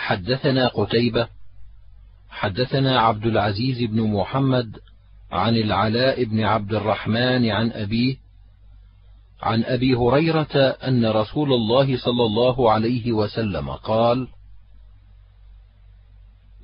حدثنا قتيبة حدثنا عبد العزيز بن محمد عن العلاء بن عبد الرحمن عن أبيه عن أبي هريرة أن رسول الله صلى الله عليه وسلم قال: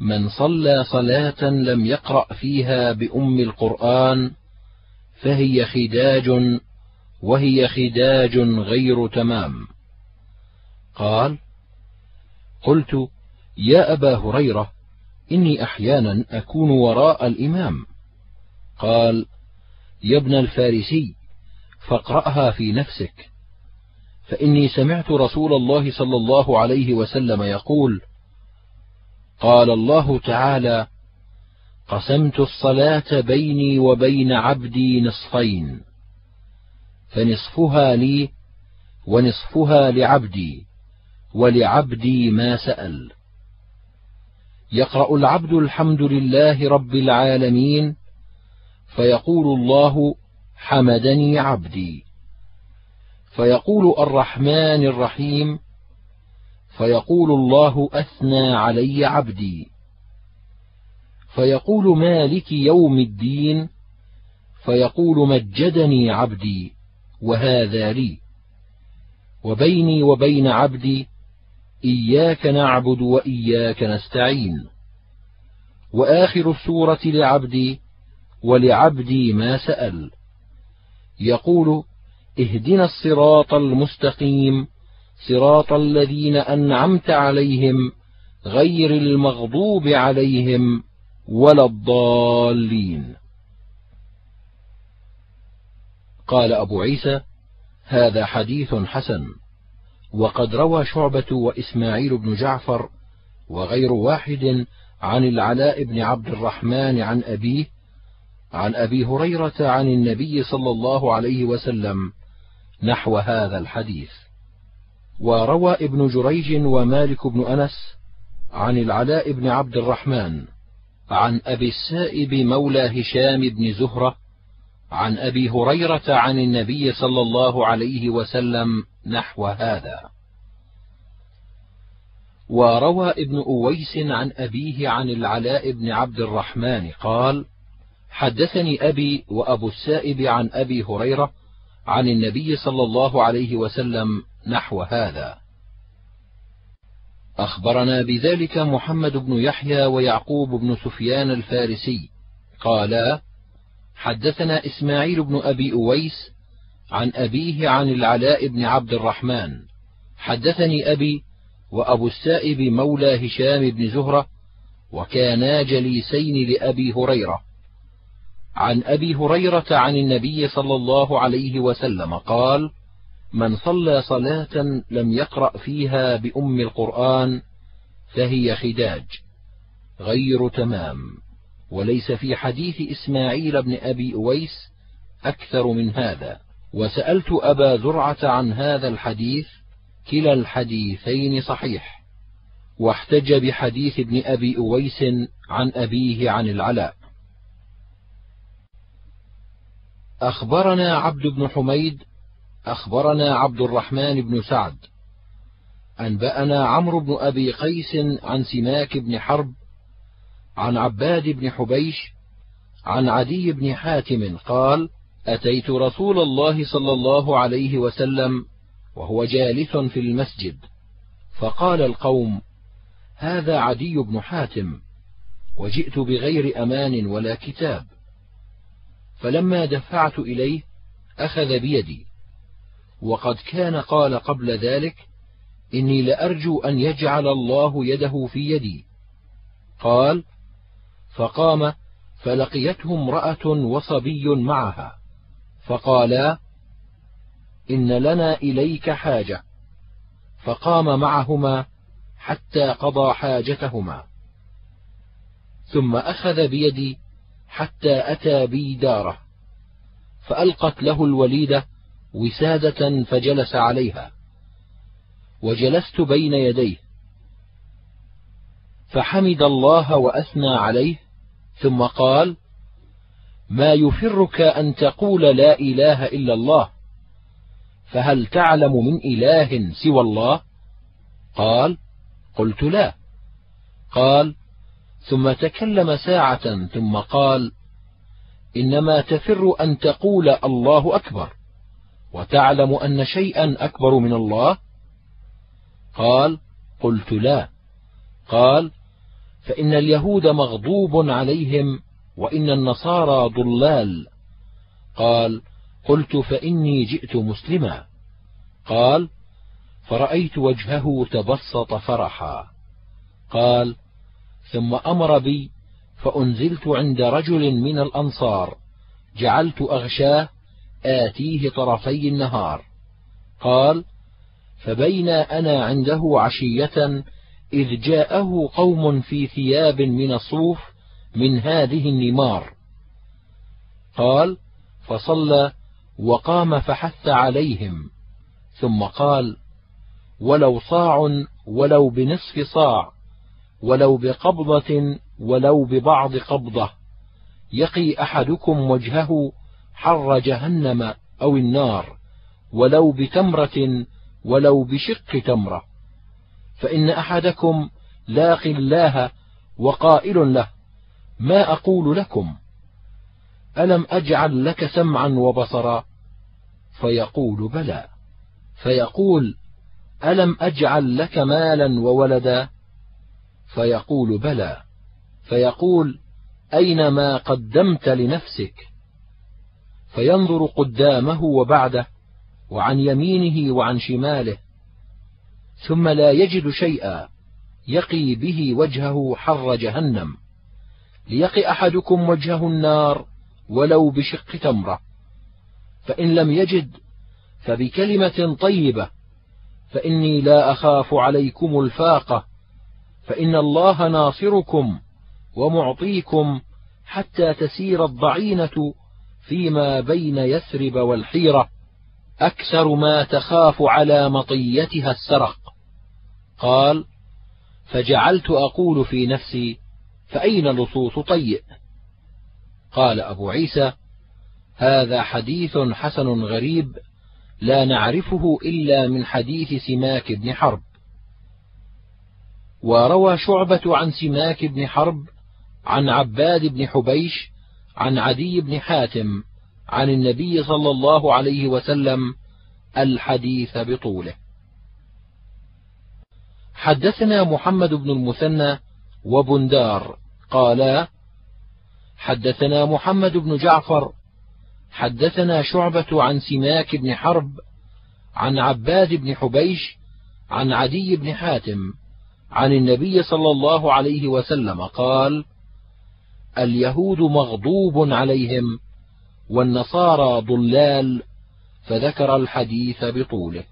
من صلى صلاة لم يقرأ فيها بأم القرآن فهي خداج وهي خداج غير تمام. قال: قلت: يا أبا هريرة إني أحيانا أكون وراء الإمام. قال: يا ابن الفارسي فاقرأها في نفسك، فإني سمعت رسول الله صلى الله عليه وسلم يقول: قال الله تعالى: قسمت الصلاة بيني وبين عبدي نصفين، فنصفها لي ونصفها لعبدي، ولعبدي ما سأل. يقرأ العبد الحمد لله رب العالمين فيقول الله حمدني عبدي. فيقول الرحمن الرحيم فيقول الله أثنى علي عبدي. فيقول مالك يوم الدين فيقول مجدني عبدي وهذا لي. وبيني وبين عبدي إياك نعبد وإياك نستعين. وآخر السورة لعبدي ولعبدي ما سأل. يقول اهدنا الصراط المستقيم صراط الذين أنعمت عليهم غير المغضوب عليهم ولا الضالين. قال أبو عيسى هذا حديث حسن. وقد روى شعبة وإسماعيل بن جعفر وغير واحد عن العلاء بن عبد الرحمن عن أبيه عن أبي هريرة عن النبي صلى الله عليه وسلم نحو هذا الحديث. وروى ابن جريج ومالك بن أنس عن العلاء بن عبد الرحمن عن أبي السائب مولى هشام بن زهرة عن أبي هريرة عن النبي صلى الله عليه وسلم نحو هذا. وروى ابن أويس عن أبيه عن العلاء بن عبد الرحمن قال حدثني أبي وأبو السائب عن أبي هريرة عن النبي صلى الله عليه وسلم نحو هذا. أخبرنا بذلك محمد بن يحيى ويعقوب بن سفيان الفارسي. قالا حدثنا إسماعيل بن أبي أويس عن أبيه عن العلاء بن عبد الرحمن. حدثني أبي وأبو السائب مولى هشام بن زهرة وكانا جليسين لأبي هريرة. عن أبي هريرة عن النبي صلى الله عليه وسلم قال من صلى صلاة لم يقرأ فيها بأم القرآن فهي خداج غير تمام وليس في حديث إسماعيل بن أبي أويس أكثر من هذا. وسألت أبا زرعة عن هذا الحديث كلا الحديثين صحيح واحتج بحديث ابن أبي أويس عن أبيه عن العلاء. أخبرنا عبد بن حميد أخبرنا عبد الرحمن بن سعد أنبأنا عمرو بن أبي قيس عن سماك بن حرب عن عباد بن حبيش عن عدي بن حاتم قال أتيت رسول الله صلى الله عليه وسلم وهو جالس في المسجد. فقال القوم هذا عدي بن حاتم وجئت بغير أمان ولا كتاب. فلما دفعت إليه أخذ بيدي. وقد كان قال قبل ذلك إني لأرجو أن يجعل الله يده في يدي. قال فقام فلقيته امرأة وصبي معها. فقالا إن لنا إليك حاجة. فقام معهما حتى قضى حاجتهما. ثم أخذ بيدي حتى أتى بي داره. فألقت له الوليدة وسادة فجلس عليها. وجلست بين يديه. فحمد الله وأثنى عليه. ثم قال ما يفرك أن تقول لا إله إلا الله فهل تعلم من إله سوى الله؟ قال قلت لا. قال ثم تكلم ساعة ثم قال إنما تفر أن تقول الله أكبر وتعلم أن شيئا أكبر من الله؟ قال قلت لا. قال فإن اليهود مغضوب عليهم وإن النصارى ضلال. قال قلت فإني جئت مسلما. قال فرأيت وجهه تبسط فرحا. قال ثم أمر بي فأنزلت عند رجل من الأنصار جعلت أغشاه آتيه طرفي النهار. قال فبين أنا عنده عشية إذ جاءه قوم في ثياب من الصوف من هذه النمار. قال فصلى وقام فحث عليهم. ثم قال ولو صاع ولو بنصف صاع ولو بقبضة ولو ببعض قبضة يقي أحدكم وجهه حر جهنم أو النار ولو بتمرة ولو بشق تمرة. فإن أحدكم لاق الله وقائل له ما أقول لكم؟ ألم أجعل لك سمعا وبصرا؟ فيقول بلى. فيقول ألم أجعل لك مالا وولدا؟ فيقول بلى. فيقول أين ما قدمت لنفسك؟ فينظر قدامه وبعده وعن يمينه وعن شماله ثم لا يجد شيئا يقي به وجهه حر جهنم. ليقي أحدكم وجهه النار ولو بشق تمرة فإن لم يجد فبكلمة طيبة فإني لا أخاف عليكم الفاقة فإن الله ناصركم ومعطيكم حتى تسير الضعينة فيما بين يثرب والحيرة. أكثر ما تخاف على مطيتها السرق. قال فجعلت أقول في نفسي فأين لصوص طيء؟ قال أبو عيسى هذا حديث حسن غريب لا نعرفه إلا من حديث سماك بن حرب. وروى شعبة عن سماك بن حرب عن عباد بن حبيش عن عدي بن حاتم عن النبي صلى الله عليه وسلم الحديث بطوله. حدثنا محمد بن المثنى وبندار قالا حدثنا محمد بن جعفر حدثنا شعبة عن سماك بن حرب عن عباد بن حبيش عن عدي بن حاتم عن النبي صلى الله عليه وسلم قال اليهود مغضوب عليهم والنصارى ضلال فذكر الحديث بطوله.